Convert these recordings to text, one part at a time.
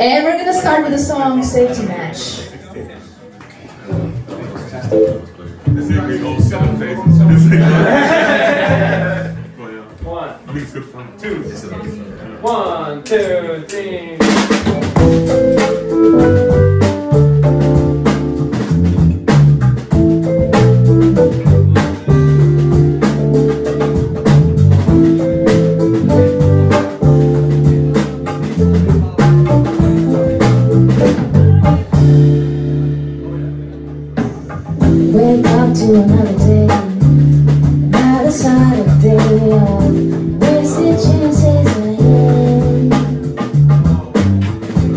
And we're gonna start with the song Safety Match. This is we all set faces. This is- One, I think it's good fun. two, one, two, three.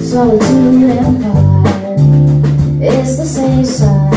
Solitude and fire is the same side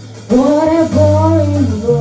What a boring world.